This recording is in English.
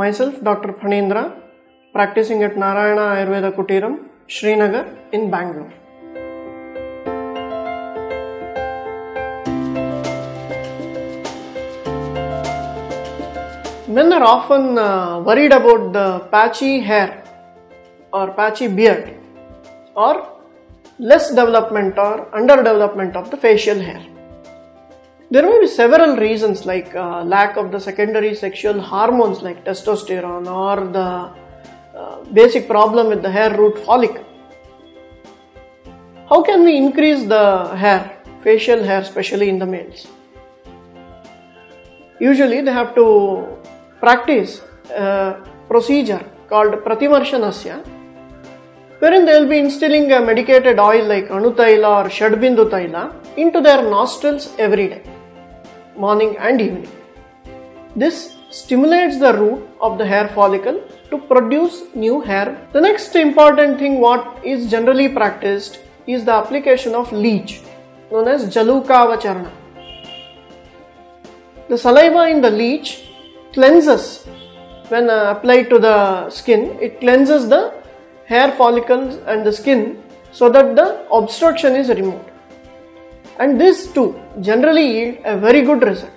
Myself, Dr. Phanindra, practicing at Narayana Ayurveda Kutiram, Srinagar in Bangalore. Men are often uh, worried about the patchy hair or patchy beard or less development or underdevelopment of the facial hair. There may be several reasons like uh, lack of the secondary sexual hormones like testosterone or the uh, basic problem with the hair root follicle. How can we increase the hair, facial hair, especially in the males? Usually they have to practice a procedure called Pratimarshanasya wherein they will be instilling a medicated oil like Anutaila or Shadbindu Taila into their nostrils every day, morning and evening. This stimulates the root of the hair follicle to produce new hair. The next important thing what is generally practiced is the application of leech known as Jalukavacharna. The saliva in the leech cleanses when uh, applied to the skin, it cleanses the hair follicles and the skin so that the obstruction is removed. And this too generally yield a very good result.